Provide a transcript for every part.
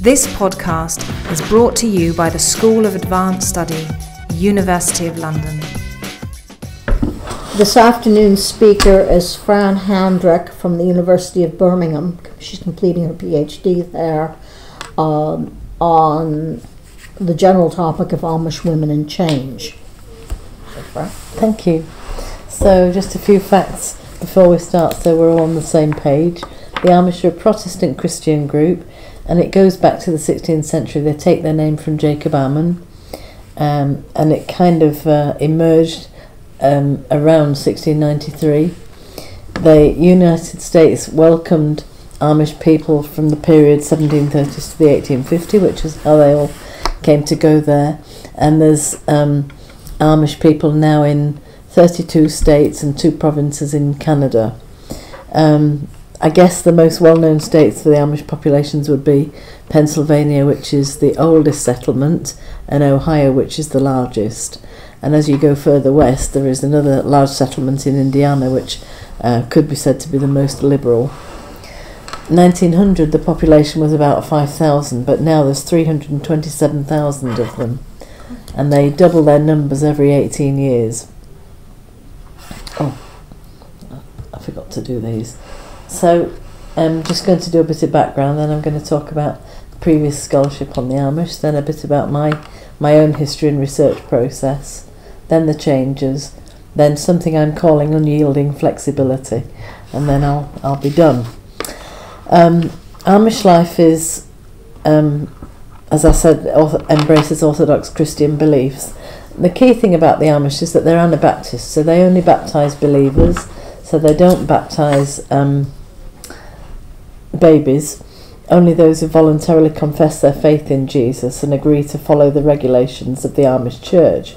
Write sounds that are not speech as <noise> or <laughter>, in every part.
This podcast is brought to you by the School of Advanced Study, University of London. This afternoon's speaker is Fran Handrick from the University of Birmingham. She's completing her PhD there um, on the general topic of Amish women and change. Fran. Thank you. So, just a few facts before we start so we're all on the same page. The Amish are a Protestant Christian group and it goes back to the 16th century. They take their name from Jacob Ammann um, and it kind of uh, emerged um, around 1693. The United States welcomed Amish people from the period 1730s to the 1850, which is how they all came to go there. And there's um, Amish people now in 32 states and two provinces in Canada. Um, I guess the most well known states for the Amish populations would be Pennsylvania, which is the oldest settlement, and Ohio, which is the largest. And as you go further west, there is another large settlement in Indiana, which uh, could be said to be the most liberal. 1900, the population was about 5,000, but now there's 327,000 of them, and they double their numbers every 18 years. Oh, I forgot to do these. So I'm just going to do a bit of background, then I'm going to talk about previous scholarship on the Amish, then a bit about my, my own history and research process, then the changes, then something I'm calling unyielding flexibility, and then I'll, I'll be done. Um, Amish life is, um, as I said, embraces Orthodox Christian beliefs. The key thing about the Amish is that they're Anabaptists, so they only baptize believers, so they don't baptize um, babies, only those who voluntarily confess their faith in Jesus and agree to follow the regulations of the Amish Church.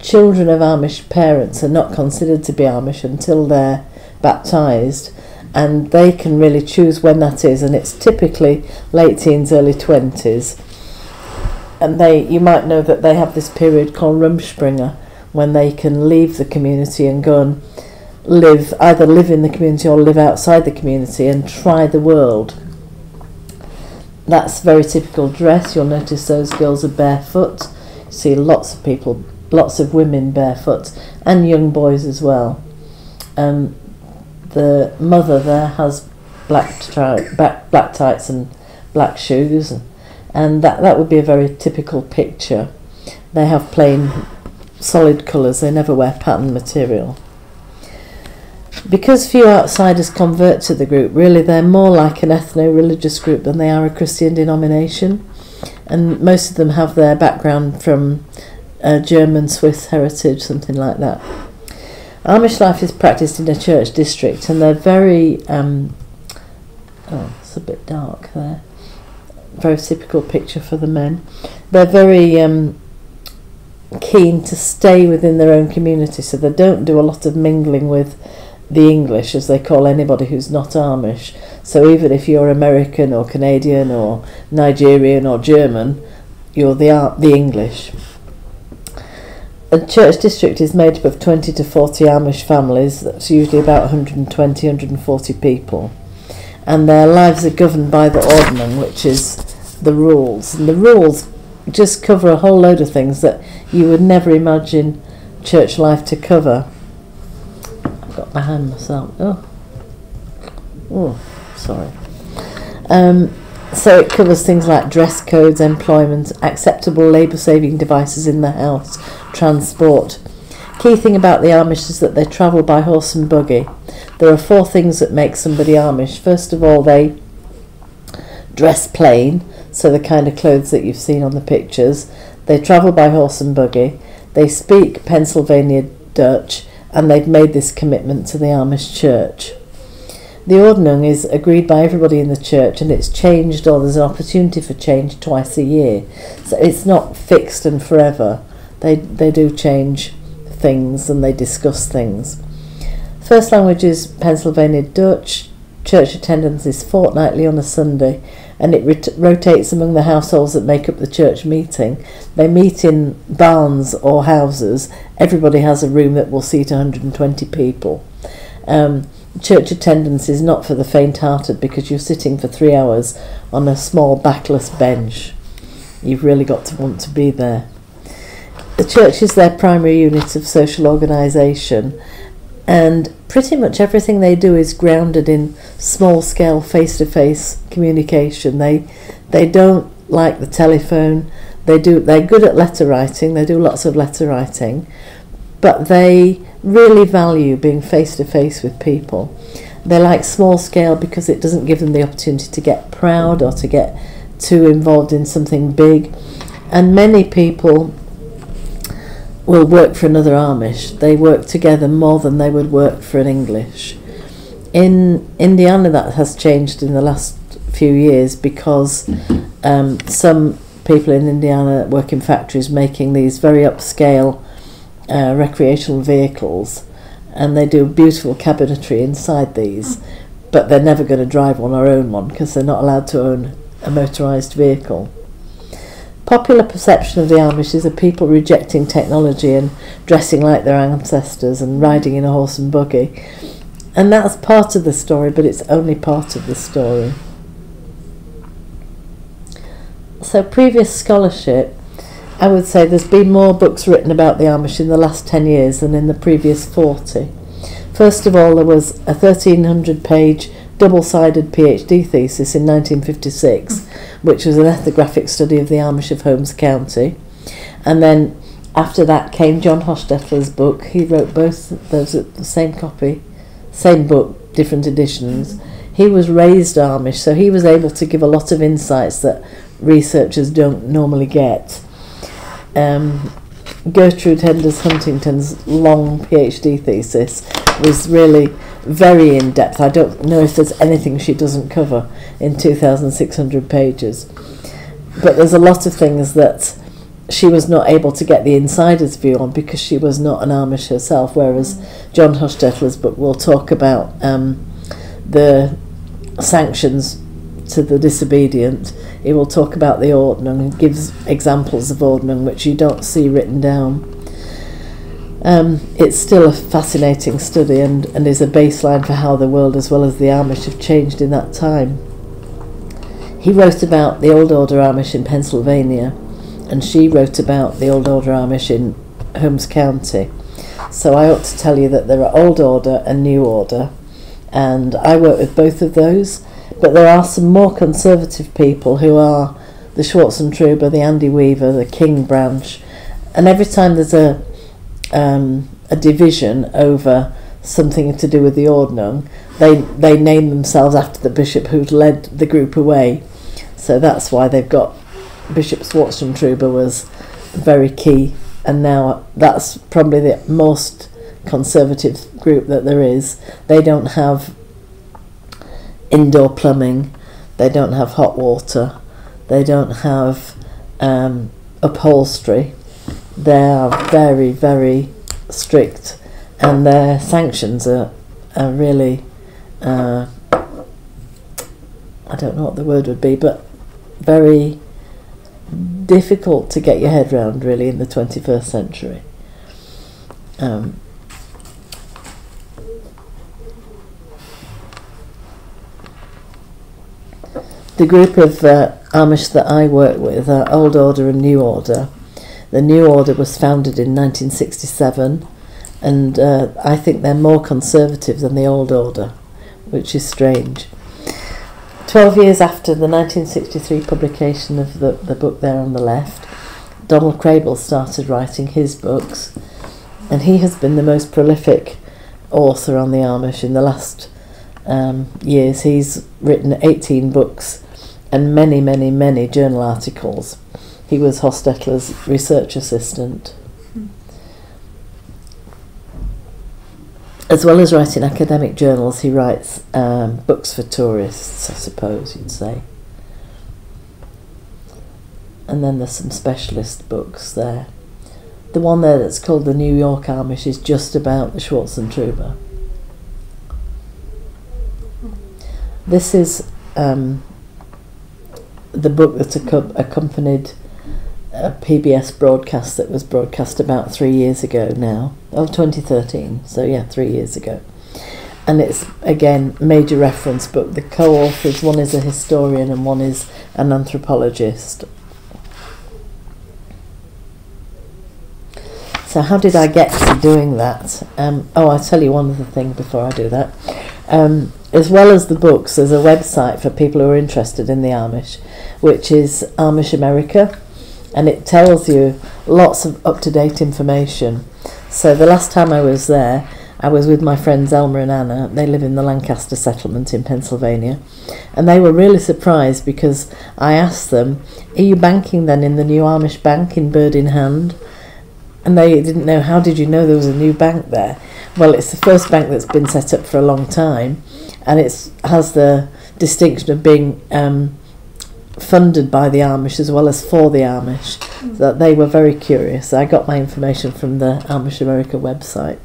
Children of Amish parents are not considered to be Amish until they're baptized, and they can really choose when that is, and it's typically late teens, early 20s. And they, you might know that they have this period called Rumspringa, when they can leave the community and go and live either live in the community or live outside the community and try the world. That's very typical dress. You'll notice those girls are barefoot. You see lots of people, lots of women barefoot, and young boys as well. Um, the mother there has black, black, black tights and black shoes, and, and that, that would be a very typical picture. They have plain solid colours, they never wear pattern material. Because few outsiders convert to the group, really they're more like an ethno religious group than they are a Christian denomination. And most of them have their background from German Swiss heritage, something like that. Amish life is practiced in a church district, and they're very. Um, oh, it's a bit dark there. Very typical picture for the men. They're very um, keen to stay within their own community, so they don't do a lot of mingling with the English, as they call anybody who's not Amish. So even if you're American or Canadian or Nigerian or German, you're the the English. A church district is made up of 20 to 40 Amish families. That's usually about 120, 140 people, and their lives are governed by the Ordnung, which is the rules. And the rules just cover a whole load of things that you would never imagine church life to cover got behind myself. Oh, oh, sorry. Um, so it covers things like dress codes, employment, acceptable labour-saving devices in the house, transport. Key thing about the Amish is that they travel by horse and buggy. There are four things that make somebody Amish. First of all, they dress plain, so the kind of clothes that you've seen on the pictures. They travel by horse and buggy. They speak Pennsylvania Dutch and they've made this commitment to the Amish church. The Ordnung is agreed by everybody in the church and it's changed or there's an opportunity for change twice a year. So it's not fixed and forever. They, they do change things and they discuss things. First language is Pennsylvania Dutch. Church attendance is fortnightly on a Sunday and it rot- rotates among the households that make up the church meeting. They meet in barns or houses. Everybody has a room that will seat 120 people. Um, church attendance is not for the faint-hearted because you're sitting for three hours on a small backless bench. You've really got to want to be there. The church is their primary unit of social organisation, and pretty much everything they do is grounded in small-scale face-to-face communication. They they don't like the telephone. They do. They're good at letter writing. They do lots of letter writing, but they really value being face to face with people. They like small scale because it doesn't give them the opportunity to get proud or to get too involved in something big. And many people will work for another Amish. They work together more than they would work for an English. In Indiana, that has changed in the last few years because um, some people in Indiana work in factories making these very upscale uh, recreational vehicles, and they do beautiful cabinetry inside these, but they're never going to drive one or own one because they're not allowed to own a motorised vehicle. Popular perception of the Amish is of people rejecting technology and dressing like their ancestors and riding in a horse and buggy. And that's part of the story, but it's only part of the story. So, previous scholarship I would say there's been more books written about the Amish in the last 10 years than in the previous 40. First of all, there was a 1300 page double-sided PhD thesis in 1956, which was an ethnographic study of the Amish of Holmes County. And then after that came John Hostetler's book. He wrote both those the same copy, same book, different editions. He was raised Amish, so he was able to give a lot of insights that researchers don't normally get. Um, Gertrude Enders Huntington's long PhD thesis was really very in depth. I don't know if there's anything she doesn't cover in 2,600 pages. But there's a lot of things that she was not able to get the insider's view on because she was not an Amish herself, whereas John Hostetler's book will talk about um, the sanctions to the disobedient he will talk about the Ordnung and gives examples of Ordnung which you don't see written down. Um, it's still a fascinating study and, and is a baseline for how the world as well as the Amish have changed in that time. He wrote about the Old Order Amish in Pennsylvania and she wrote about the Old Order Amish in Holmes County. So I ought to tell you that there are Old Order and New Order and I work with both of those but there are some more conservative people who are the Swartzentruber, the Andy Weaver, the King branch, and every time there's a um, a division over something to do with the Ordnung, they they name themselves after the bishop who led the group away. So that's why they've got Bishop Swartzentruber was very key, and now that's probably the most conservative group that there is. They don't have indoor plumbing, they don't have hot water, they don't have um, upholstery. They are very, very strict, and their sanctions are, are really, uh, I don't know what the word would be, but very difficult to get your head around really in the 21st century. Um, the group of uh, Amish that I work with are Old Order and New Order. The New Order was founded in 1967, and uh, I think they're more conservative than the Old Order, which is strange. Twelve years after the 1963 publication of the, the book there on the left, Donald Kraybill started writing his books, and he has been the most prolific author on the Amish in the last um, years. He's written 18 books and many, many, many journal articles. He was Hostetler's research assistant. As well as writing academic journals, he writes um, books for tourists, I suppose you'd say. And then there's some specialist books there. The one there that's called The New York Amish is just about the Swartzentruber. This is um, the book that accompanied a PBS broadcast that was broadcast about three years ago now, of 2013. So yeah, three years ago. and it's again major reference book. The co-authors, one is a historian and one is an anthropologist. So how did I get to doing that? Um, oh, I'll tell you one other thing before I do that. Um, as well as the books, there's a website for people who are interested in the Amish, which is Amish America, and it tells you lots of up-to-date information. So the last time I was there, I was with my friends Elmer and Anna. They live in the Lancaster settlement in Pennsylvania. And they were really surprised because I asked them, Are you banking then in the new Amish bank in Bird in Hand? And they didn't know, How did you know there was a new bank there? Well, it's the first bank that's been set up for a long time and it has the distinction of being um, funded by the Amish as well as for the Amish. Mm. That they were very curious. I got my information from the Amish America website.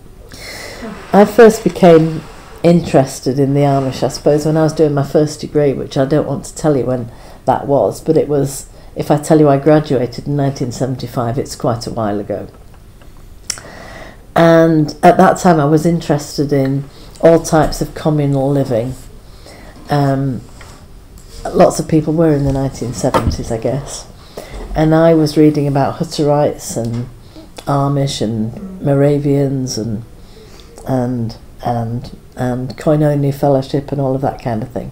I first became interested in the Amish, I suppose, when I was doing my first degree, which I don't want to tell you when that was, but it was, if I tell you I graduated in 1975, it's quite a while ago. And at that time, I was interested in all types of communal living. Um, lots of people were in the 1970s, I guess. And I was reading about Hutterites and Amish and Moravians and and and and Koinonia Fellowship and all of that kind of thing.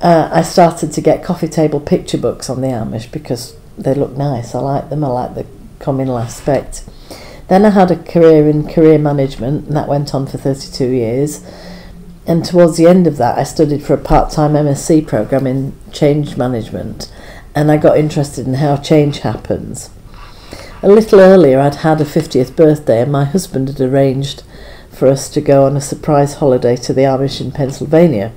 Uh, I started to get coffee table picture books on the Amish because they look nice. I like them. I like the communal aspect. Then I had a career in career management, and that went on for 32 years. And towards the end of that, I studied for a part time MSc program in change management, and I got interested in how change happens. A little earlier, I'd had a 50th birthday, and my husband had arranged for us to go on a surprise holiday to the Amish in Pennsylvania,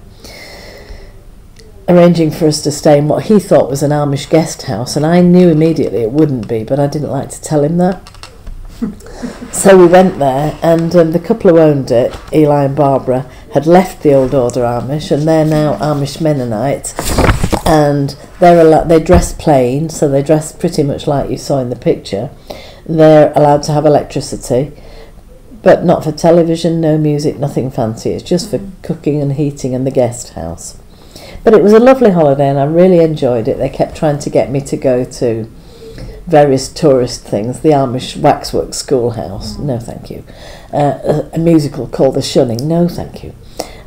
arranging for us to stay in what he thought was an Amish guest house, and I knew immediately it wouldn't be, but I didn't like to tell him that so we went there, and um, the couple who owned it, Eli and Barbara, had left the old order Amish, and they're now Amish Mennonites. And they're al- they dress plain, so they dress pretty much like you saw in the picture. They're allowed to have electricity, but not for television, no music, nothing fancy. It's just for cooking and heating and the guest house. But it was a lovely holiday, and I really enjoyed it. They kept trying to get me to go to various tourist things, the Amish Waxwork Schoolhouse, no thank you. Uh, a, a musical called The Shunning, no thank you.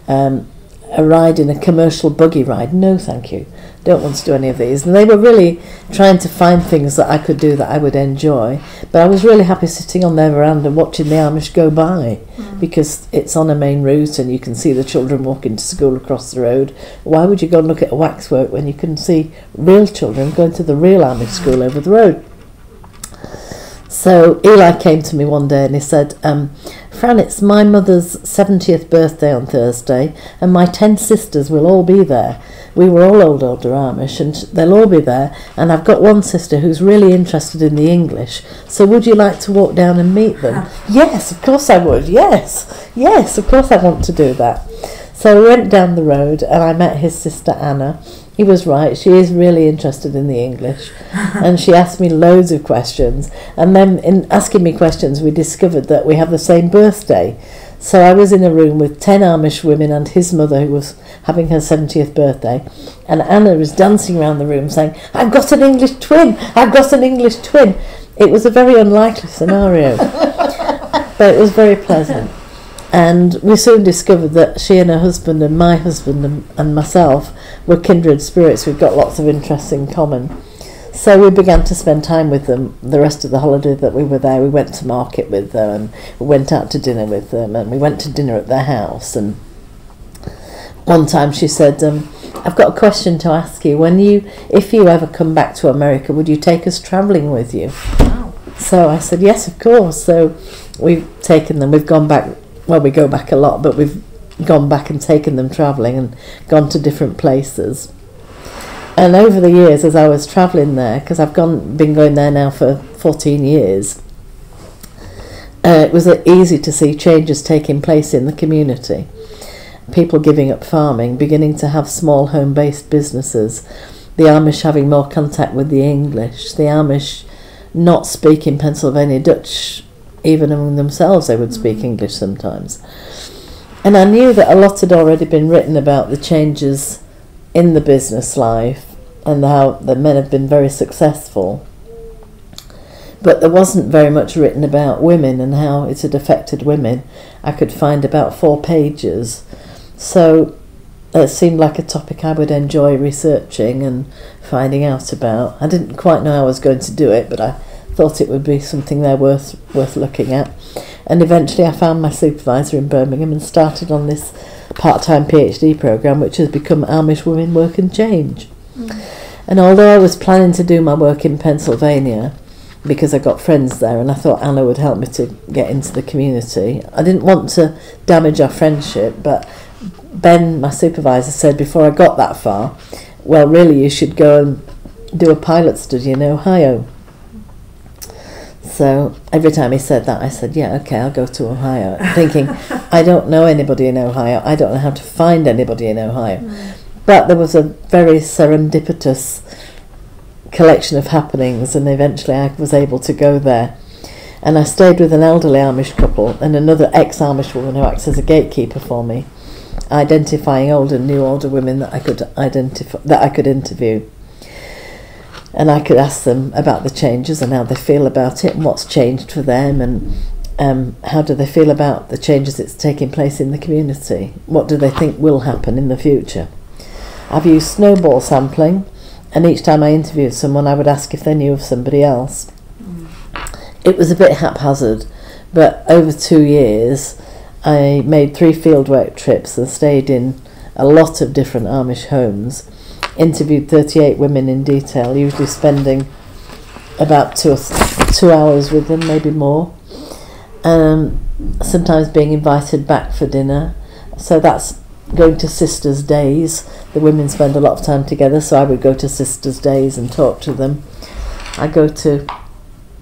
Um, a ride in a commercial buggy ride, no thank you. Don't want to do any of these. And they were really trying to find things that I could do that I would enjoy. But I was really happy sitting on their veranda watching the Amish go by mm. because it's on a main route and you can see the children walking to school across the road. Why would you go and look at a waxwork when you can see real children going to the real Amish school over the road? So Eli came to me one day and he said, um, Fran, it's my mother's 70th birthday on Thursday, and my 10 sisters will all be there. We were all old older Amish, and they'll all be there. And I've got one sister who's really interested in the English. So would you like to walk down and meet them? yes, of course I would. Yes, yes, of course I want to do that. So we went down the road, and I met his sister Anna he was right. She is really interested in the English. <laughs> and she asked me loads of questions. And then, in asking me questions, we discovered that we have the same birthday. So I was in a room with 10 Amish women and his mother, who was having her 70th birthday. And Anna was dancing around the room saying, I've got an English twin! I've got an English twin! It was a very unlikely scenario. <laughs> but it was very pleasant. And we soon discovered that she and her husband and my husband and, and myself were kindred spirits. We've got lots of interests in common. So we began to spend time with them the rest of the holiday that we were there. We went to market with them and we went out to dinner with them and we went to dinner at their house. And one time she said, um, I've got a question to ask you. When you, if you ever come back to America, would you take us travelling with you? Wow. So I said, yes, of course. So we've taken them. We've gone back well, we go back a lot, but we've gone back and taken them travelling and gone to different places. And over the years, as I was travelling there, because I've gone been going there now for 14 years, uh, it was uh, easy to see changes taking place in the community. People giving up farming, beginning to have small home based businesses, the Amish having more contact with the English, the Amish not speaking Pennsylvania Dutch even among themselves they would speak mm. English sometimes. And I knew that a lot had already been written about the changes in the business life and how the men have been very successful. But there wasn't very much written about women and how it had affected women. I could find about four pages. So it seemed like a topic I would enjoy researching and finding out about. I didn't quite know how I was going to do it, but I thought it would be something there worth worth looking at. And eventually I found my supervisor in Birmingham and started on this part-time PhD program which has become Amish Women Work and Change. Mm. And although I was planning to do my work in Pennsylvania because I got friends there and I thought Anna would help me to get into the community, I didn't want to damage our friendship, but Ben, my supervisor, said before I got that far, well, really, you should go and do a pilot study in Ohio. So every time he said that, I said, yeah, okay, I'll go to Ohio. Thinking, I don't know anybody in Ohio. I don't know how to find anybody in Ohio. Mm. But there was a very serendipitous collection of happenings, and eventually I was able to go there. And I stayed with an elderly Amish couple and another ex Amish woman who acts as a gatekeeper for me identifying old and new older women that I could identify that I could interview. And I could ask them about the changes and how they feel about it and what's changed for them and um, how do they feel about the changes that's taking place in the community? What do they think will happen in the future? I've used snowball sampling, and each time I interviewed someone, I would ask if they knew of somebody else. Mm. It was a bit haphazard, but over two years, I made three fieldwork trips and stayed in a lot of different Amish homes. Interviewed 38 women in detail, usually spending about two, two hours with them, maybe more. Um, sometimes being invited back for dinner. So that's going to sisters' days. The women spend a lot of time together, so I would go to sisters' days and talk to them. I go to,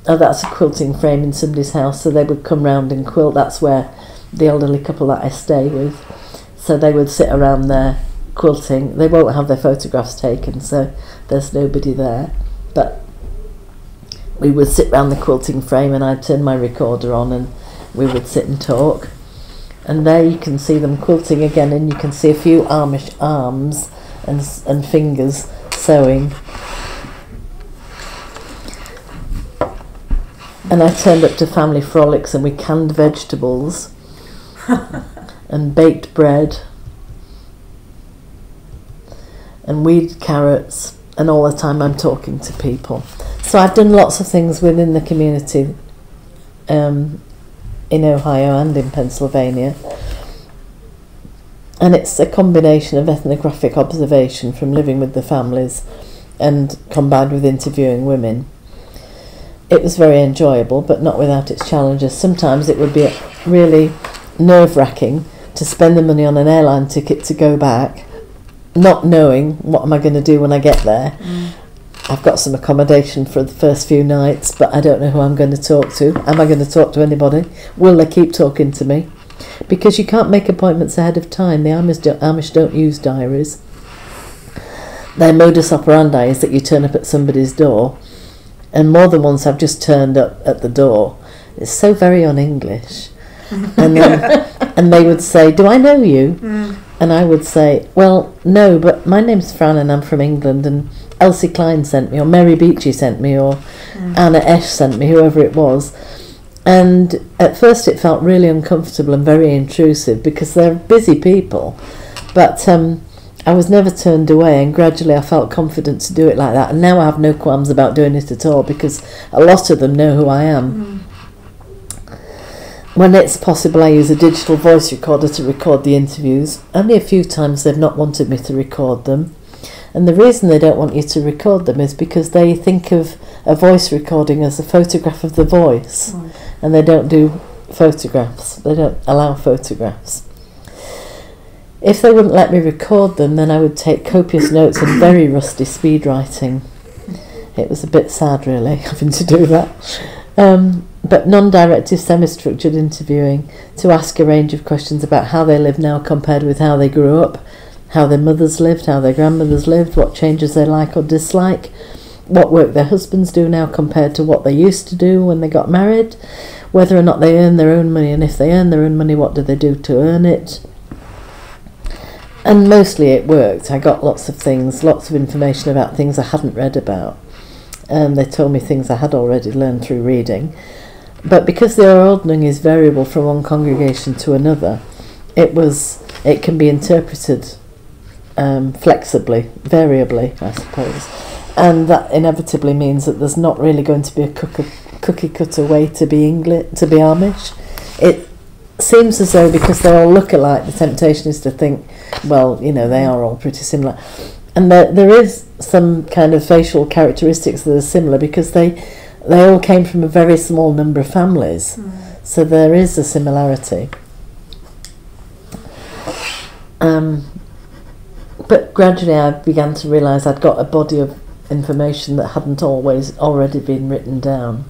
oh, that's a quilting frame in somebody's house, so they would come round and quilt. That's where the elderly couple that I stay with. So they would sit around there quilting. They won't have their photographs taken, so there's nobody there. But we would sit round the quilting frame and I'd turn my recorder on and we would sit and talk. And there you can see them quilting again and you can see a few Amish arms and, and fingers sewing. And I turned up to family frolics and we canned vegetables <laughs> and baked bread and weed carrots and all the time I'm talking to people. So I've done lots of things within the community um, in Ohio and in Pennsylvania. And it's a combination of ethnographic observation from living with the families and combined with interviewing women. It was very enjoyable, but not without its challenges. Sometimes it would be really nerve wracking to spend the money on an airline ticket to go back, not knowing what am I going to do when I get there. Mm. I've got some accommodation for the first few nights, but I don't know who I'm going to talk to. Am I going to talk to anybody? Will they keep talking to me? Because you can't make appointments ahead of time. The Amish don't, Amish don't use diaries. Their modus operandi is that you turn up at somebody's door, and more than once I've just turned up at the door. It's so very un English <laughs> and then and they would say, "Do I know you?" Mm. And I would say, "Well, no, but my name's Fran and I'm from England." And Elsie Klein sent me, or Mary Beachy sent me, or mm. Anna Esch sent me, whoever it was. And at first, it felt really uncomfortable and very intrusive because they're busy people. But um, I was never turned away, and gradually I felt confident to do it like that. And now I have no qualms about doing it at all because a lot of them know who I am. Mm when it's possible, I use a digital voice recorder to record the interviews. Only a few times they've not wanted me to record them. And the reason they don't want you to record them is because they think of a voice recording as a photograph of the voice, right. and they don't do photographs. They don't allow photographs. If they wouldn't let me record them, then I would take copious notes and very rusty speed writing. It was a bit sad, really, <laughs> having to do that. Um, but non-directive semi-structured interviewing to ask a range of questions about how they live now compared with how they grew up, how their mothers lived, how their grandmothers lived, what changes they like or dislike, what work their husbands do now compared to what they used to do when they got married, whether or not they earn their own money, and if they earn their own money, what do they do to earn it, and mostly it worked. I got lots of things, lots of information about things I hadn't read about. And they told me things I had already learned through reading. But because the ordnung is variable from one congregation to another, it was it can be interpreted um, flexibly, variably, I suppose, and that inevitably means that there's not really going to be a cookie, cookie cutter way to be English, to be Amish. It seems as though because they all look alike, the temptation is to think, well, you know, they are all pretty similar, and there there is some kind of facial characteristics that are similar because they they all came from a very small number of families, mm. so there is a similarity. Um, but gradually I began to realise I'd got a body of information that hadn't always already been written down.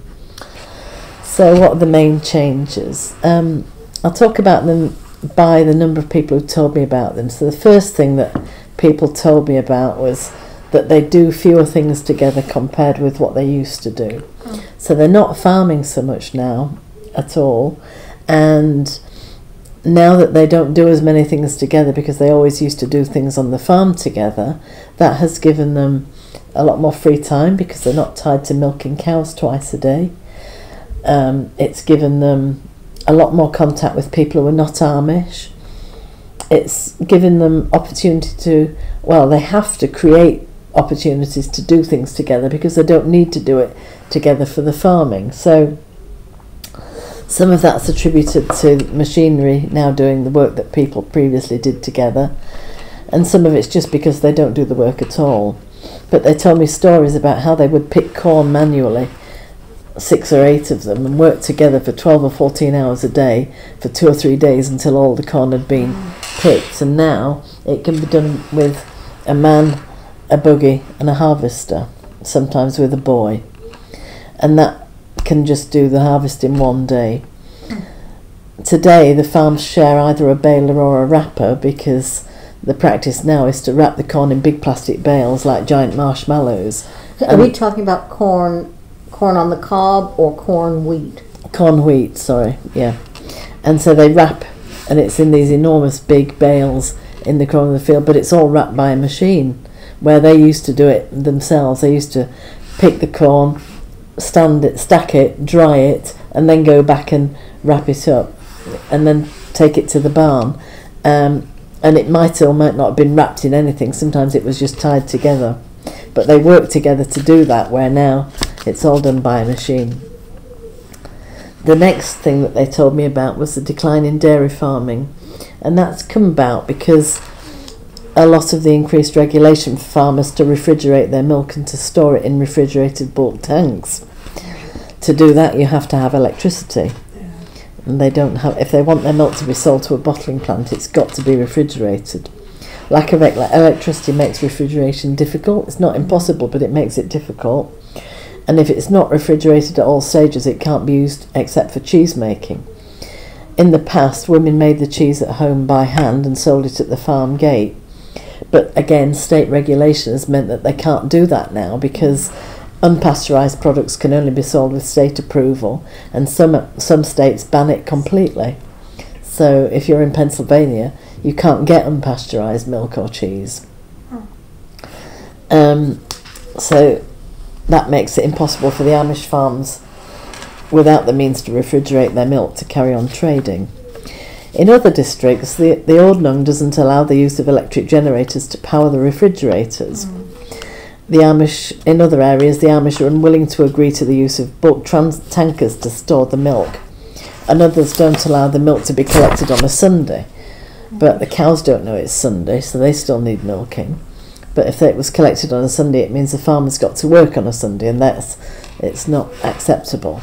So, what are the main changes? Um, I'll talk about them by the number of people who told me about them. So, the first thing that people told me about was that they do fewer things together compared with what they used to do. Mm. So, they're not farming so much now at all, and now that they don't do as many things together because they always used to do things on the farm together, that has given them a lot more free time because they're not tied to milking cows twice a day. Um, it's given them a lot more contact with people who are not Amish. It's given them opportunity to, well, they have to create opportunities to do things together because they don't need to do it together for the farming. So some of that's attributed to machinery now doing the work that people previously did together, and some of it's just because they don't do the work at all. But they tell me stories about how they would pick corn manually, six or eight of them, and work together for 12 or 14 hours a day for two or three days until all the corn had been mm. picked. And now it can be done with a man, a buggy, and a harvester, sometimes with a boy. And that can just do the harvest in one day. Today, the farms share either a baler or a wrapper because the practice now is to wrap the corn in big plastic bales like giant marshmallows. Are we talking about corn, corn on the cob or corn wheat? Corn wheat, sorry, yeah. And so they wrap, and it's in these enormous big bales in the corner of the field, but it's all wrapped by a machine. Where they used to do it themselves, they used to pick the corn, stand it, stack it, dry it, and then go back and wrap it up, and then take it to the barn. Um, and it might or might not have been wrapped in anything. Sometimes it was just tied together, but they worked together to do that. Where now it's all done by a machine. The next thing that they told me about was the decline in dairy farming, and that's come about because a lot of the increased regulation for farmers to refrigerate their milk and to store it in refrigerated bulk tanks. To do that, you have to have electricity. And they don't have, if they want their milk to be sold to a bottling plant, it's got to be refrigerated. Lack of electricity makes refrigeration difficult. It's not impossible, but it makes it difficult. And if it's not refrigerated at all stages, it can't be used except for cheese making. In the past, women made the cheese at home by hand and sold it at the farm gate but again, state regulation has meant that they can't do that now because unpasteurized products can only be sold with state approval, and some some states ban it completely. So if you're in Pennsylvania, you can't get unpasteurized milk or cheese. Um, so that makes it impossible for the Amish farms, without the means to refrigerate their milk, to carry on trading. In other districts, the, the Ordnung doesn't allow the use of electric generators to power the refrigerators. Mm. The Amish, in other areas, the Amish are unwilling to agree to the use of bulk trans- tankers to store the milk, and others don't allow the milk to be collected on a Sunday. But the cows don't know it's Sunday, so they still need milking. But if it was collected on a Sunday, it means the farmer's got to work on a Sunday, and that's it's not acceptable.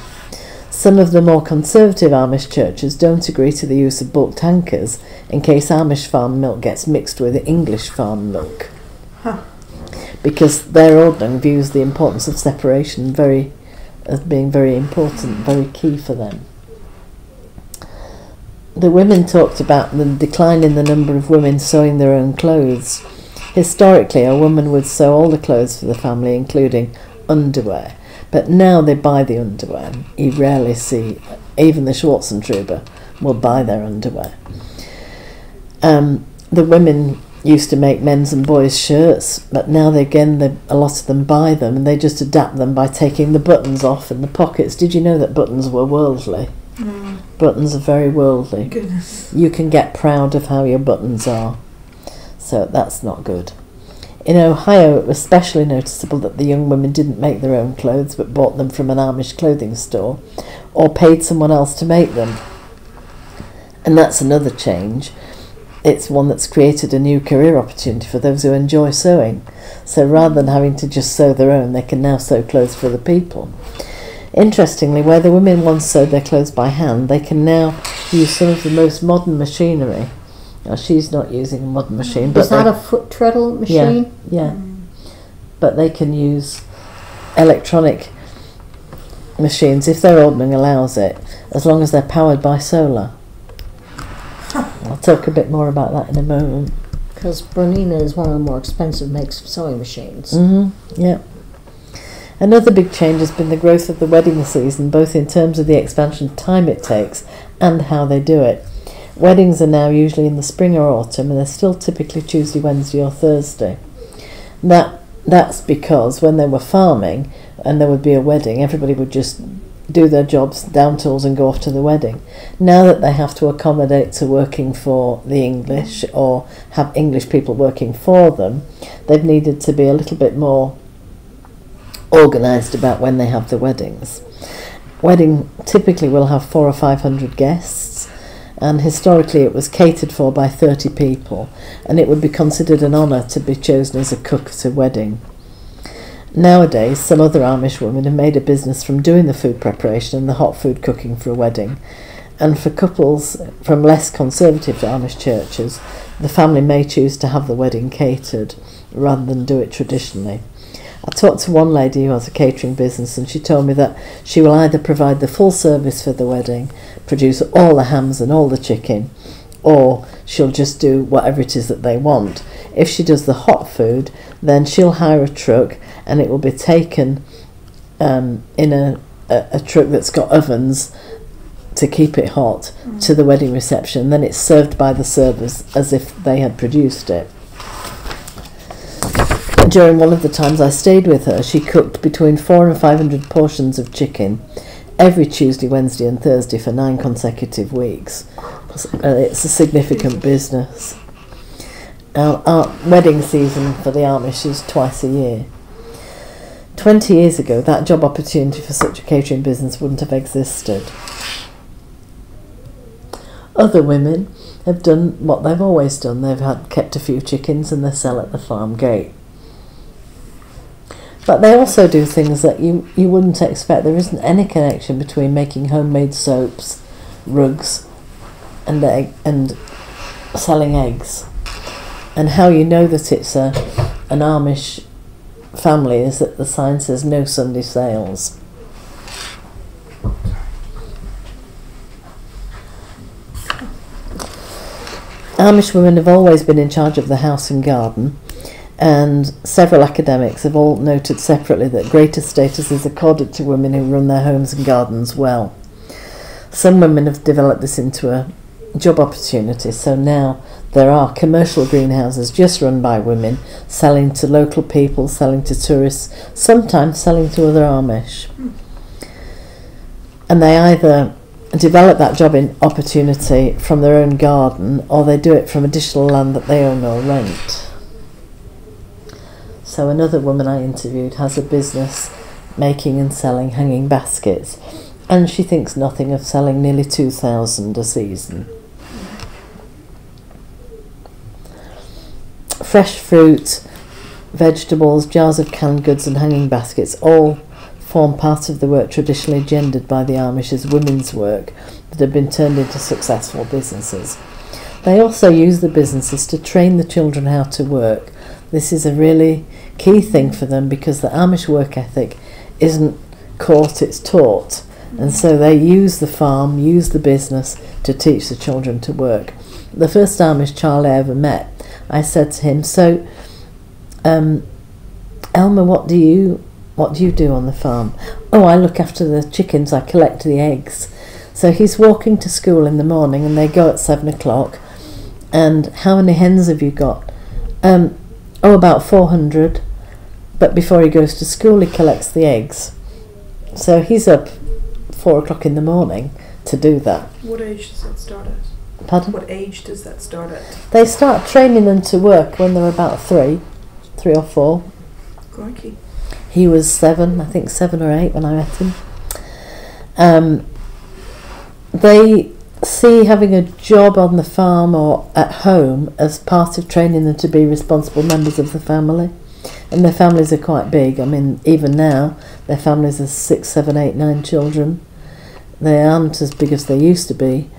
Some of the more conservative Amish churches don't agree to the use of bulk tankers in case Amish farm milk gets mixed with English farm milk. Huh. Because their ordnung views the importance of separation very as being very important, very key for them. The women talked about the decline in the number of women sewing their own clothes. Historically, a woman would sew all the clothes for the family, including underwear. But now they buy the underwear. You rarely see, even the Swartzentruber will buy their underwear. Um, the women used to make men's and boys' shirts, but now they again they, a lot of them buy them and they just adapt them by taking the buttons off and the pockets. Did you know that buttons were worldly? Buttons are very worldly. Goodness. You can get proud of how your buttons are, so that's not good. In Ohio, it was especially noticeable that the young women didn't make their own clothes but bought them from an Amish clothing store or paid someone else to make them. And that's another change. It's one that's created a new career opportunity for those who enjoy sewing. So rather than having to just sew their own, they can now sew clothes for other people. Interestingly, where the women once sewed their clothes by hand, they can now use some of the most modern machinery. Now, she's not using a modern machine, but Is that they- a foot treadle machine? yeah. Yeah. But they can use electronic machines if their Ordnung allows it, as long as they're powered by solar. <laughs> I'll talk a bit more about that in a moment. Because Bernina is one of the more expensive makes of sewing machines. hmm yeah. Another big change has been the growth of the wedding season, both in terms of the expansion of time it takes and how they do it. Weddings are now usually in the spring or autumn, and they're still typically Tuesday, Wednesday, or Thursday. That that's because when they were farming and there would be a wedding, everybody would just do their jobs down tools and go off to the wedding. Now that they have to accommodate to working for the English or have English people working for them, they've needed to be a little bit more organised about when they have the weddings. Wedding typically will have four or five hundred guests, and historically it was catered for by 30 people, and it would be considered an honour to be chosen as a cook at a wedding. Nowadays, some other Amish women have made a business from doing the food preparation and the hot food cooking for a wedding. And for couples from less conservative Amish churches, the family may choose to have the wedding catered rather than do it traditionally. I talked to one lady who has a catering business, and she told me that she will either provide the full service for the wedding, produce all the hams and all the chicken, or she'll just do whatever it is that they want. If she does the hot food, then she'll hire a truck and it will be taken um, in a, a, a truck that's got ovens to keep it hot to the wedding reception. Then it's served by the servers as if they had produced it. During one of the times I stayed with her, she cooked between four and five hundred portions of chicken every Tuesday, Wednesday, and Thursday for nine consecutive weeks. Uh, it's a significant business. Our, our wedding season for the Amish is twice a year. Twenty years ago, that job opportunity for such a catering business wouldn't have existed. Other women have done what they've always done. They've had kept a few chickens and they sell at the farm gate. But they also do things that you, you wouldn't expect. There isn't any connection between making homemade soaps, rugs, and egg, and selling eggs. And how you know that it's a an Amish family is that the sign says no Sunday sales. Amish women have always been in charge of the house and garden, and several academics have all noted separately that greater status is accorded to women who run their homes and gardens well. Some women have developed this into a job opportunity, so now there are commercial greenhouses just run by women, selling to local people, selling to tourists, sometimes selling to other Amish. And they either develop that job in opportunity from their own garden or they do it from additional land that they own or rent. So another woman I interviewed has a business making and selling hanging baskets and she thinks nothing of selling nearly 2000 a season. Fresh fruit, vegetables, jars of canned goods and hanging baskets all form part of the work traditionally gendered by the Amish as women's work that have been turned into successful businesses. They also use the businesses to train the children how to work. This is a really key thing for them because the Amish work ethic isn't caught, it's taught. And so they use the farm, use the business to teach the children to work. The first Amish child I ever met, I said to him, "So, um, Elmer, what do you what do you do on the farm? Oh, I look after the chickens. I collect the eggs." So he's walking to school in the morning, and they go at seven o'clock. And how many hens have you got? Um, oh, about 400. But before he goes to school, he collects the eggs. So he's up four o'clock in the morning to do that. What age does that start at? Pardon? What age does that start at? They start training them to work when they're about three, three or four. Crikey. He was seven, I think seven or eight when I met him. Um, they see having a job on the farm or at home as part of training them to be responsible members of the family. And their families are quite big. I mean, even now, their families are six, seven, eight, nine children. They aren't as big as they used to be.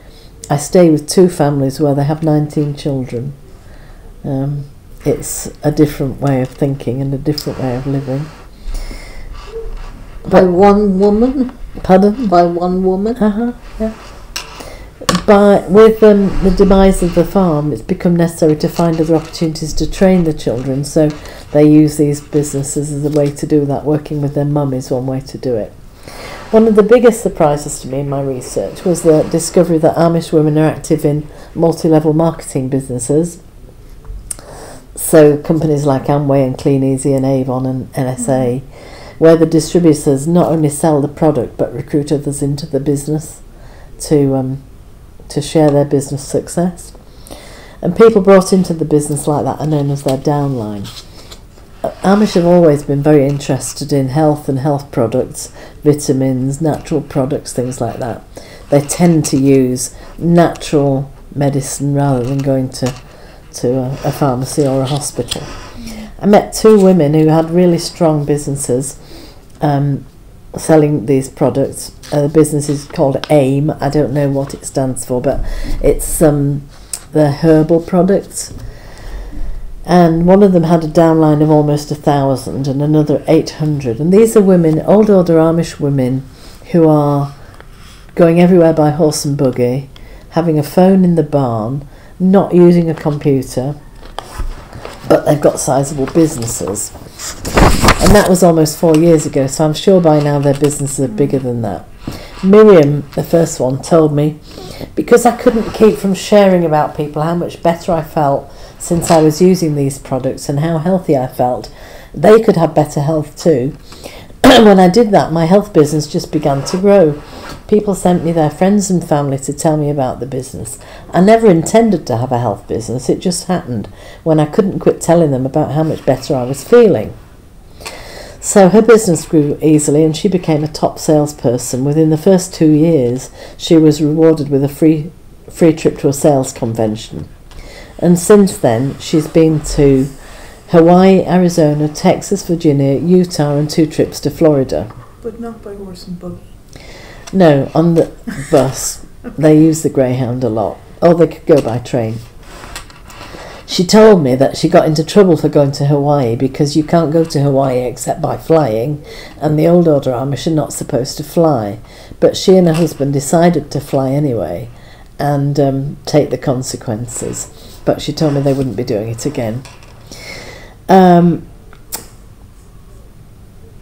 I stay with two families where they have 19 children. Um, it's a different way of thinking and a different way of living. By one woman? Pardon? By one woman? Uh huh. Yeah. By with um, the demise of the farm, it's become necessary to find other opportunities to train the children. So they use these businesses as a way to do that. Working with their mum is one way to do it. One of the biggest surprises to me in my research was the discovery that Amish women are active in multi-level marketing businesses. So companies like Amway and Kleeneze and Avon and NSA, where the distributors not only sell the product but recruit others into the business to um, to share their business success. And people brought into the business like that are known as their downline. Amish have always been very interested in health and health products, vitamins, natural products, things like that. They tend to use natural medicine rather than going to to a, a pharmacy or a hospital. I met two women who had really strong businesses um, selling these products. Uh, the business is called AIM. I don't know what it stands for, but it's um, the herbal products. And one of them had a downline of almost a thousand, and another eight hundred. And these are women, old older Amish women, who are going everywhere by horse and buggy, having a phone in the barn, not using a computer, but they've got sizable businesses. And that was almost four years ago, so I'm sure by now their businesses are bigger than that. Miriam, the first one, told me because I couldn't keep from sharing about people how much better I felt since I was using these products and how healthy I felt, they could have better health too. <clears throat> when I did that, my health business just began to grow. People sent me their friends and family to tell me about the business. I never intended to have a health business, it just happened when I couldn't quit telling them about how much better I was feeling. So her business grew easily and she became a top salesperson. Within the first two years, she was rewarded with a free, free trip to a sales convention. And since then, she's been to Hawaii, Arizona, Texas, Virginia, Utah, and two trips to Florida. But not by horse and buggy. No, on the bus. They use the Greyhound a lot. Or they could go by train. She told me that she got into trouble for going to Hawaii because you can't go to Hawaii except by flying, and the old order Amish are not supposed to fly. But she and her husband decided to fly anyway and um, take the consequences. But she told me they wouldn't be doing it again. Um,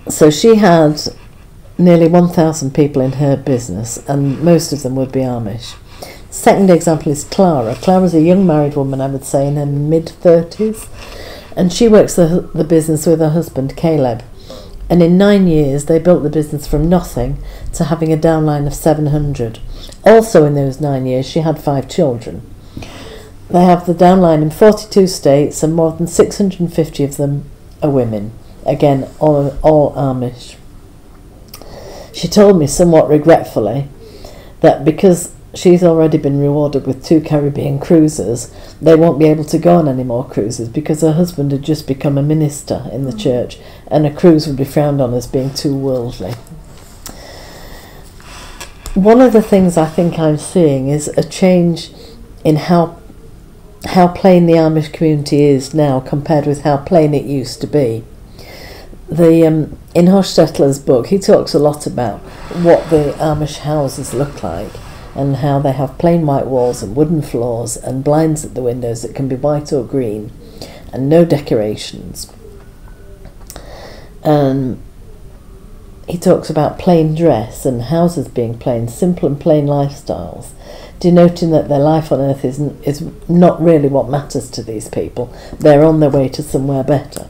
so she had nearly 1,000 people in her business, and most of them would be Amish. Second example is Clara. Clara's a young married woman, I would say, in her mid 30s, and she works the, the business with her husband, Caleb. And in nine years, they built the business from nothing to having a downline of 700. Also, in those nine years, she had five children. They have the downline in 42 states, and more than 650 of them are women. Again, all, all Amish. She told me somewhat regretfully that because she's already been rewarded with two Caribbean cruises, they won't be able to go on any more cruises because her husband had just become a minister in the mm. church and a cruise would be frowned on as being too worldly. One of the things I think I'm seeing is a change in how how plain the Amish community is now compared with how plain it used to be. The um, in Hostetler's book, he talks a lot about what the Amish houses look like and how they have plain white walls and wooden floors and blinds at the windows that can be white or green and no decorations. And he talks about plain dress and houses being plain, simple and plain lifestyles. denoting that their life on earth isn't, is not really what matters to these people. They're on their way to somewhere better.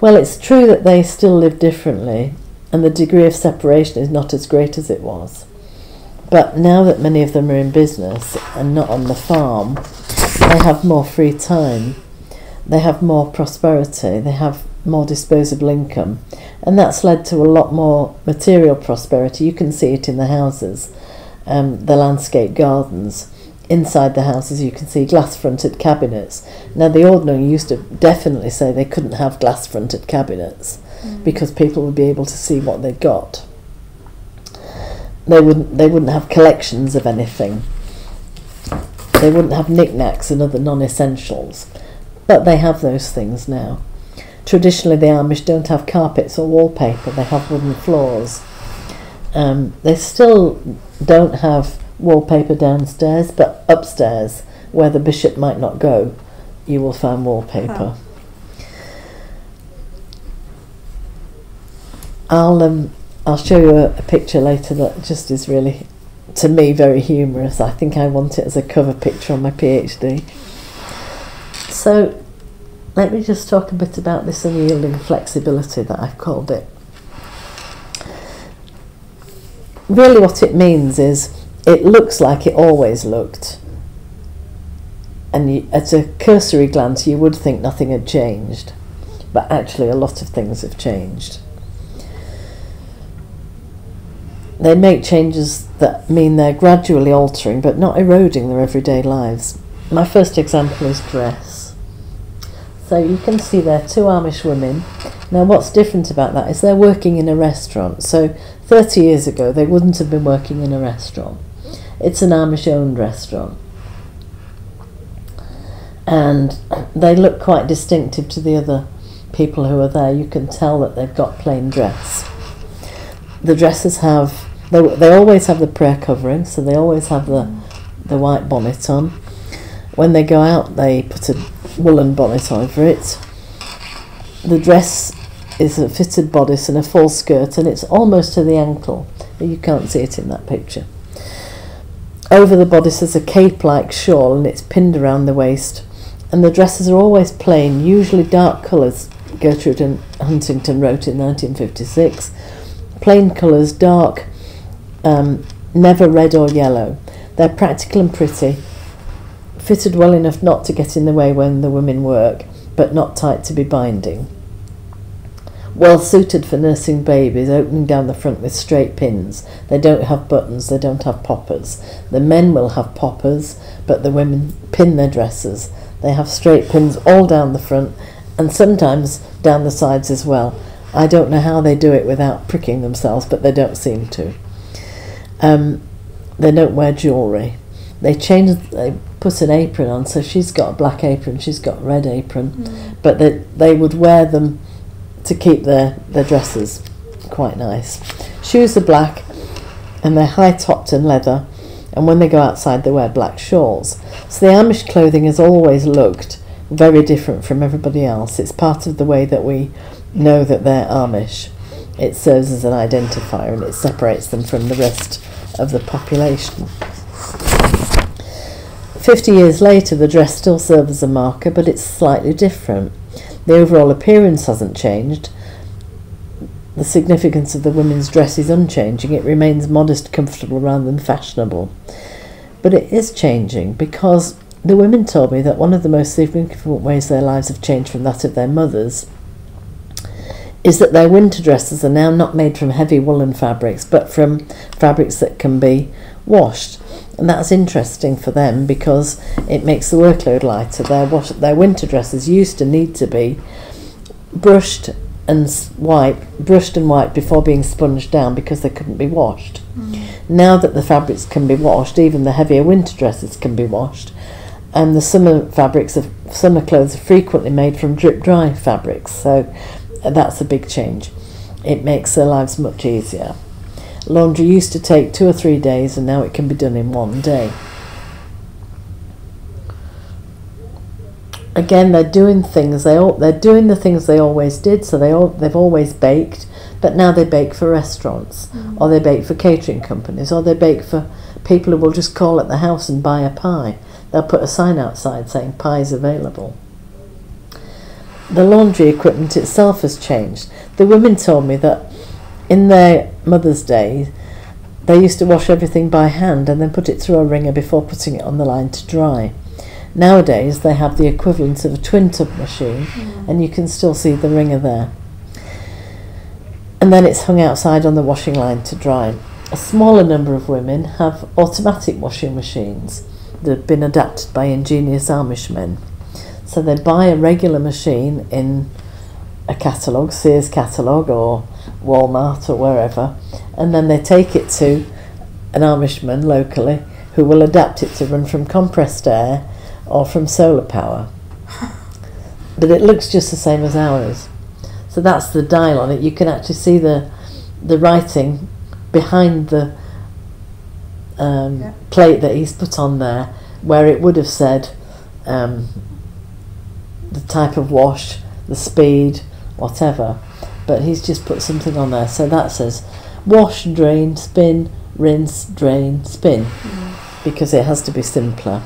Well, it's true that they still live differently, and the degree of separation is not as great as it was. But now that many of them are in business and not on the farm, they have more free time, they have more prosperity, they have more disposable income, and that's led to a lot more material prosperity. You can see it in the houses, um, the landscape gardens. Inside the houses, you can see glass fronted cabinets. Now, the ordnung used to definitely say they couldn't have glass fronted cabinets because people would be able to see what they'd got. They wouldn't, they wouldn't have collections of anything. They wouldn't have knickknacks and other non essentials. But they have those things now. Traditionally, the Amish don't have carpets or wallpaper, they have wooden floors. Um, they still don't have wallpaper downstairs, but upstairs, where the bishop might not go, you will find wallpaper. I'll um, I'll show you a, a picture later that just is really, to me, very humorous. I think I want it as a cover picture on my PhD. So, let me just talk a bit about this unyielding flexibility that I've called it. Really, what it means is it looks like it always looked, and you, at a cursory glance, you would think nothing had changed, but actually, a lot of things have changed. They make changes that mean they're gradually altering but not eroding their everyday lives. My first example is dress. So you can see there two Amish women. Now, what's different about that is they're working in a restaurant. So, 30 years ago, they wouldn't have been working in a restaurant. It's an Amish owned restaurant. And they look quite distinctive to the other people who are there. You can tell that they've got plain dress. The dresses have they, they always have the prayer covering, so they always have the, the white bonnet on. When they go out, they put a woolen bonnet over it. The dress is a fitted bodice and a full skirt, and it's almost to the ankle. You can't see it in that picture. Over the bodice is a cape like shawl, and it's pinned around the waist. And the dresses are always plain, usually dark colours. Gertrude Huntington wrote in 1956. Plain colours, dark um, never red or yellow. They're practical and pretty, fitted well enough not to get in the way when the women work, but not tight to be binding. Well suited for nursing babies, opening down the front with straight pins. They don't have buttons, they don't have poppers. The men will have poppers, but the women pin their dresses. They have straight pins all down the front and sometimes down the sides as well. I don't know how they do it without pricking themselves, but they don't seem to. Um, they don't wear jewellery. They change. They put an apron on, so she's got a black apron, she's got a red apron, Mm. but they they would wear them to keep their their dresses quite nice. Shoes are black, and they're high topped and leather. And when they go outside, they wear black shawls. So the Amish clothing has always looked very different from everybody else. It's part of the way that we know that they're Amish. It serves as an identifier and it separates them from the rest of the population. Fifty years later, the dress still serves as a marker, but it's slightly different. The overall appearance hasn't changed. The significance of the women's dress is unchanging. It remains modest, comfortable, rather than fashionable. But it is changing because the women told me that one of the most significant ways their lives have changed from that of their mothers is that their winter dresses are now not made from heavy woolen fabrics but from fabrics that can be washed. And that's interesting for them because it makes the workload lighter. Their, wash, their winter dresses used to need to be brushed and wiped, brushed and wiped before being sponged down because they couldn't be washed. Mm. Now that the fabrics can be washed, even the heavier winter dresses can be washed. And the summer fabrics of summer clothes are frequently made from drip dry fabrics, so uh, that's a big change. It makes their lives much easier. Laundry used to take two or three days, and now it can be done in one day. Again, they're doing things. They all, they're doing the things they always did. So they all, they've always baked, but now they bake for restaurants, mm. or they bake for catering companies, or they bake for people who will just call at the house and buy a pie. They'll put a sign outside saying pies available. The laundry equipment itself has changed. The women told me that in their Mother's Day, they used to wash everything by hand and then put it through a wringer before putting it on the line to dry. Nowadays, they have the equivalent of a twin tub machine, mm. and you can still see the wringer there. And then it's hung outside on the washing line to dry. A smaller number of women have automatic washing machines that have been adapted by ingenious Amish men. So they buy a regular machine in a catalogue, Sears catalogue or Walmart or wherever, and then they take it to an Amishman locally who will adapt it to run from compressed air or from solar power. But it looks just the same as ours. So that's the dial on it. You can actually see the the writing behind the um, Yeah. plate that he's put on there, where it would have said um, the type of wash, the speed, whatever. But he's just put something on there. So that says wash, drain, spin, rinse, drain, spin, mm. because it has to be simpler.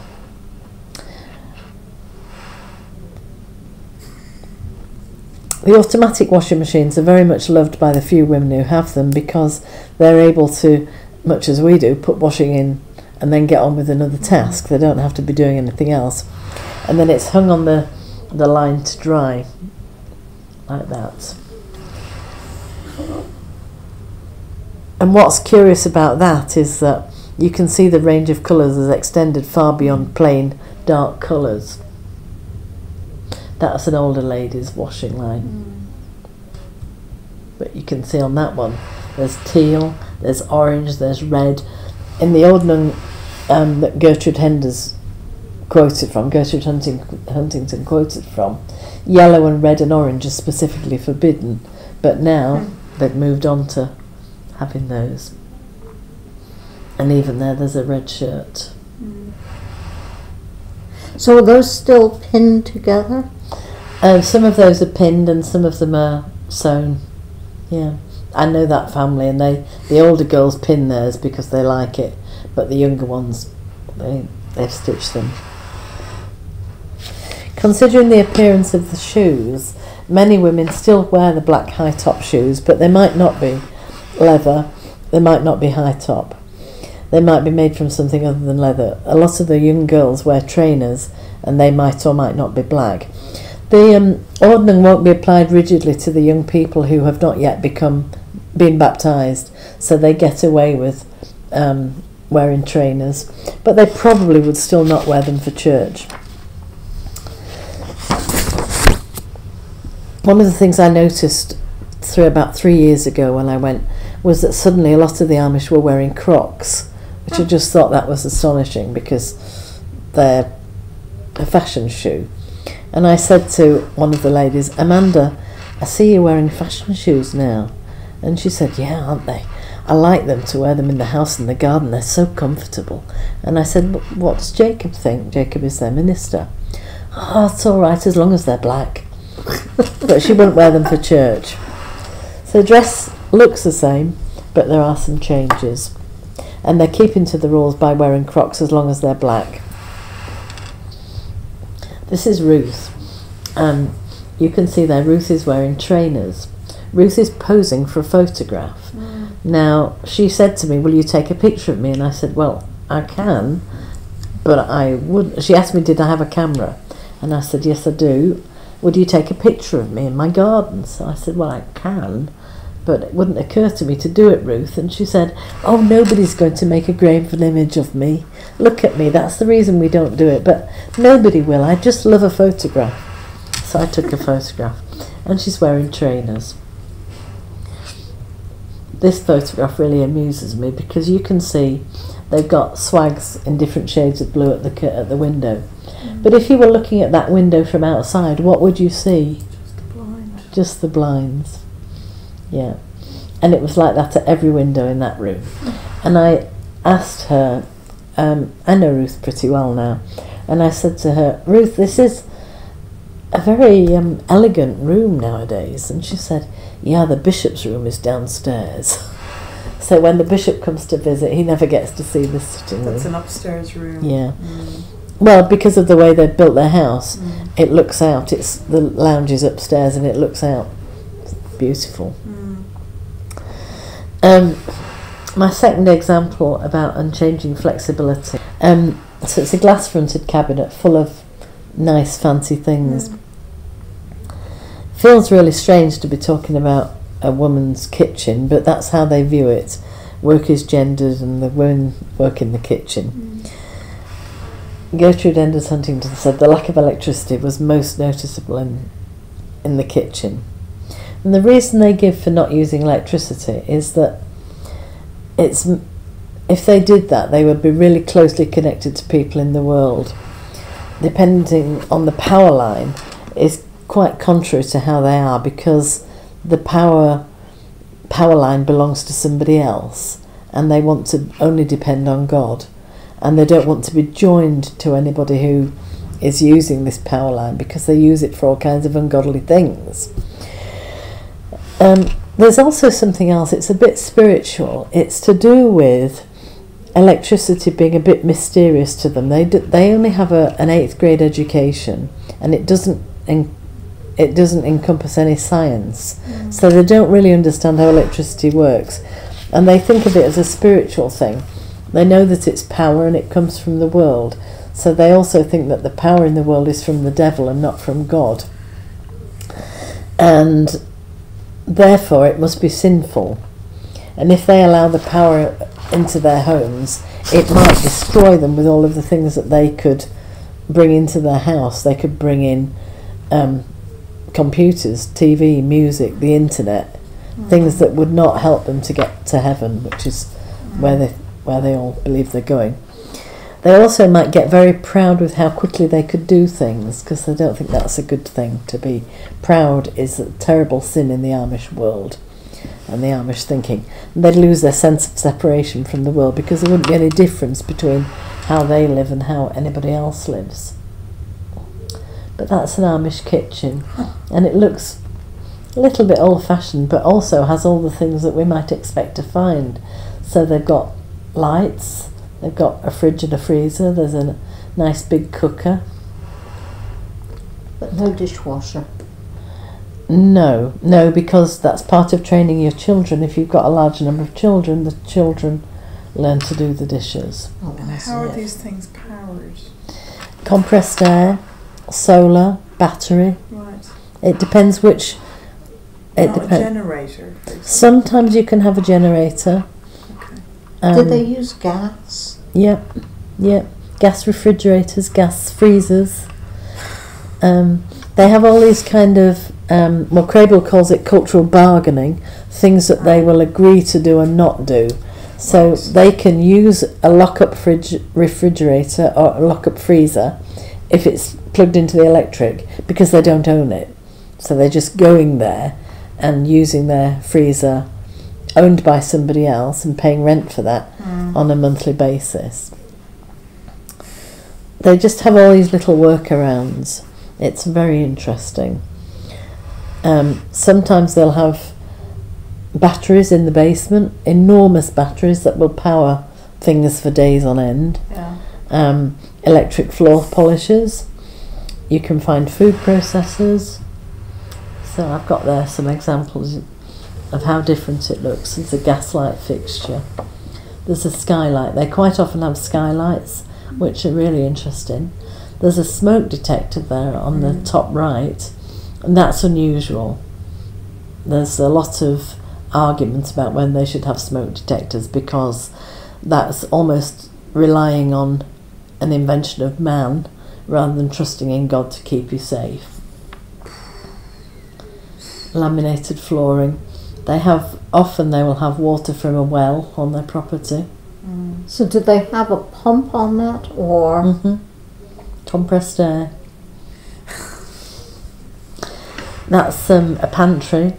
The automatic washing machines are very much loved by the few women who have them because they're able to, much as we do, put washing in and then get on with another mm. task. They don't have to be doing anything else. And then it's hung on the, the line to dry, like that. And what's curious about that is that you can see the range of colours is extended far beyond plain dark colours. That's an older lady's washing line. But you can see on that one, there's teal, there's orange, there's red. In the old nun um, that Gertrude Enders quoted from, Gertrude Hunting, Huntington quoted from, yellow and red and orange are specifically forbidden. But now they've moved on to having those. And even there, there's a red shirt. So are those still pinned together? Um, some of those are pinned and some of them are sewn. Yeah, I know that family, and they the older girls pin theirs because they like it, but the younger ones they they've stitched them. Considering the appearance of the shoes, many women still wear the black high top shoes, but they might not be leather. They might not be high top. They might be made from something other than leather. A lot of the young girls wear trainers, and they might or might not be black. The um, ordnung won't be applied rigidly to the young people who have not yet become been baptised, so they get away with um, wearing trainers, but they probably would still not wear them for church. One of the things I noticed through about three years ago when I went was that suddenly a lot of the Amish were wearing Crocs, which I hmm. just thought that was astonishing because they're a fashion shoe. And I said to one of the ladies, Amanda, I see you wearing fashion shoes now. And she said, Yeah, aren't they? I like them to wear them in the house and the garden. They're so comfortable. And I said, "Wh- What does Jacob think? Jacob is their minister. Oh, it's all right as long as they're black. <laughs> but she wouldn't wear them for church. So dress looks the same, but there are some changes. And they're keeping to the rules by wearing Crocs as long as they're black. This is Ruth. Um, you can see there Ruth is wearing trainers. Ruth is posing for a photograph. Now, she said to me, Will you take a picture of me? And I said, Well, I can, but I wouldn't. She asked me, Did I have a camera? And I said, Yes, I do. Would you take a picture of me in my garden? So I said, Well, I can, but it wouldn't occur to me to do it, Ruth. And she said, Oh, nobody's going to make a graven image of me. Look at me, that's the reason we don't do it, but nobody will. I just love a photograph. So I took a photograph, and she's wearing trainers. This photograph really amuses me because you can see they've got swags in different shades of blue at the at the window. But if you were looking at that window from outside, what would you see? Just the blind. Just the blinds. Yeah. And it was like that at every window in that room. And I asked her, um, I know Ruth pretty well now, and I said to her, Ruth, this is a very um, elegant room nowadays. And she said, Yeah, the bishop's room is downstairs. <laughs> So when the bishop comes to visit, he never gets to see the sitting That's room. an upstairs room. Yeah. Mm. Well, because of the way they've built their house, Mm. it looks out. It's the lounge is upstairs and it looks out. It's beautiful. Mm. Um, my second example about unchanging flexibility. Um, so it's a glass fronted cabinet full of nice fancy things. Mm. Feels really strange to be talking about a woman's kitchen, but that's how they view it. Work is gendered and the women work in the kitchen. Gertrude Enders Huntington said the lack of electricity was most noticeable in, in the kitchen. And the reason they give for not using electricity is that it's if they did that, they would be really closely connected to people in the world. Depending on the power line is quite contrary to how they are because the power power line belongs to somebody else and they want to only depend on God and they don't want to be joined to anybody who is using this power line because they use it for all kinds of ungodly things. Um, there's also something else, it's a bit spiritual. It's to do with electricity being a bit mysterious to them. They, do, they only have a, an eighth grade education and it doesn't, it doesn't encompass any science. So they don't really understand how electricity works. And they think of it as a spiritual thing. They know that it's power and it comes from the world. So they also think that the power in the world is from the devil and not from God. And therefore it must be sinful. And if they allow the power into their homes, it might destroy them with all of the things that they could bring into their house. They could bring in um, computers, TV, music, the internet, things that would not help them to get to heaven, which is where they where they all believe they're going. They also might get very proud with how quickly they could do things because they don't think that's a good thing. To be proud is a terrible sin in the Amish world and the Amish thinking. And they'd lose their sense of separation from the world because there wouldn't be any difference between how they live and how anybody else lives. But that's an Amish kitchen and it looks a little bit old fashioned but also has all the things that we might expect to find. So they've got lights, they've got a fridge and a freezer, there's a nice big cooker. But no dishwasher. No, no, because that's part of training your children. If you've got a large number of children, the children learn to do the dishes. Oh, how are it. these things powered? Compressed air, solar, battery. Right. It depends which. It Not a depends. generator. for. Sometimes you can have a generator. Okay. Um, Did they use gas? Yep, yep. Gas refrigerators, gas freezers. Um, they have all these kind of, um, well, Kraybill calls it cultural bargaining, things that they will agree to do and not do. So they can use a lock-up fridge refrigerator or a lock-up freezer if it's plugged into the electric because they don't own it. So they're just going there and using their freezer owned by somebody else and paying rent for that Mm. on a monthly basis. They just have all these little workarounds. It's very interesting. Um, sometimes they'll have batteries in the basement, enormous batteries that will power things for days on end. Yeah. Um, electric floor polishers. You can find food processors. So I've got there some examples of how different it looks. It's a gaslight fixture. There's a skylight. They quite often have skylights, which are really interesting. There's a smoke detector there on the Mm. top right, and that's unusual. There's a lot of arguments about when they should have smoke detectors because that's almost relying on an invention of man rather than trusting in God to keep you safe. Laminated flooring. They have often they will have water from a well on their property. Mm. So did they have a pump on that or hmm Compressed air. That's um, a pantry.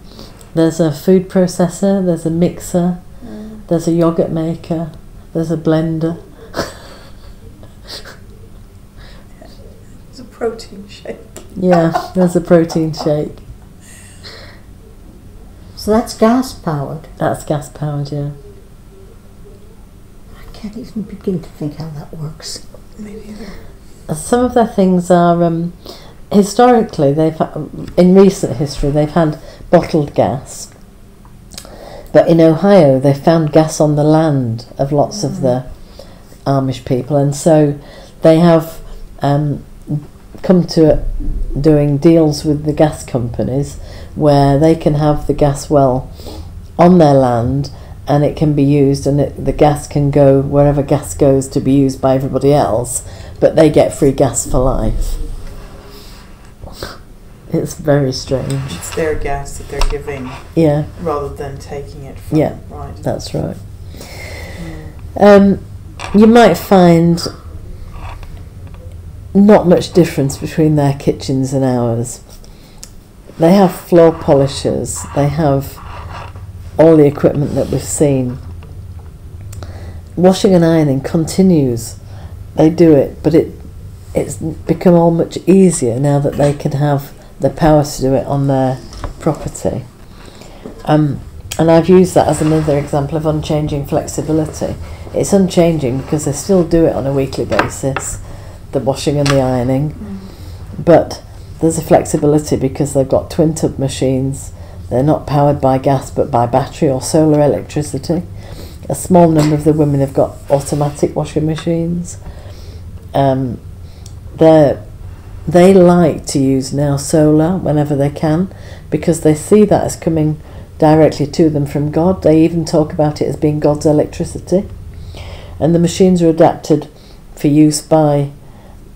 There's a food processor. There's a mixer. Mm. There's a yogurt maker. There's a blender. It's a protein shake. Yeah, there's a protein shake. So that's gas powered? That's gas powered, yeah. I can't even begin to think how that works. Neither. Some of their things are um, historically they've in recent history they've had bottled gas, but in Ohio they found gas on the land of lots of the Amish people, and so they have um, come to doing deals with the gas companies where they can have the gas well on their land and it can be used and it, the gas can go wherever gas goes to be used by everybody else but they get free gas for life it's very strange It's their gas that they're giving yeah rather than taking it from. Yeah. Right. that's right um, you might find not much difference between their kitchens and ours. They have floor polishers, they have all the equipment that we've seen. Washing and ironing continues. They do it, but it it's become all much easier now that they can have the power to do it on their property. Um, and I've used that as another example of unchanging flexibility. It's unchanging because they still do it on a weekly basis, the washing and the ironing, but there's a flexibility because they've got twin tub machines. They're not powered by gas but by battery or solar electricity. A small number of the women have got automatic washing machines. Um, they're they like to use now solar whenever they can because they see that as coming directly to them from God. They even talk about it as being God's electricity. And the machines are adapted for use by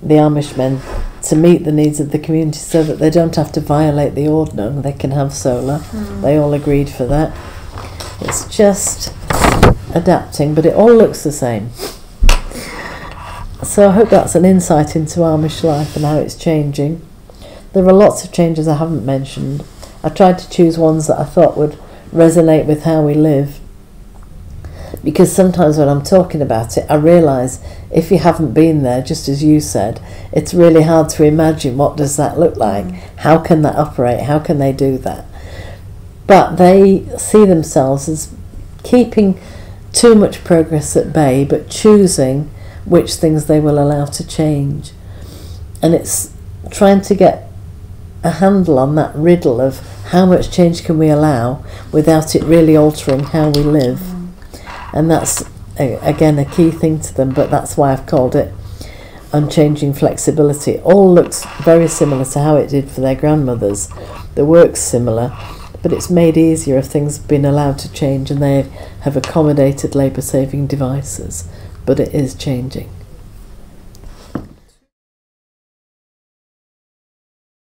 the Amish men to meet the needs of the community so that they don't have to violate the ordinance. They can have solar. Hmm. They all agreed for that. It's just adapting, but it all looks the same. So I hope that's an insight into Amish life and how it's changing. There are lots of changes I haven't mentioned. I tried to choose ones that I thought would resonate with how we live. Because sometimes when I'm talking about it, I realise if you haven't been there, just as you said, it's really hard to imagine what does that look like. Mm. How can that operate? How can they do that? But they see themselves as keeping too much progress at bay, but choosing which things they will allow to change. And it's trying to get a handle on that riddle of how much change can we allow without it really altering how we live. And that's, again, a key thing to them, but that's why I've called it unchanging flexibility. It all looks very similar to how it did for their grandmothers. The work's similar, but it's made easier if things have been allowed to change and they have accommodated labour saving devices. But it is changing.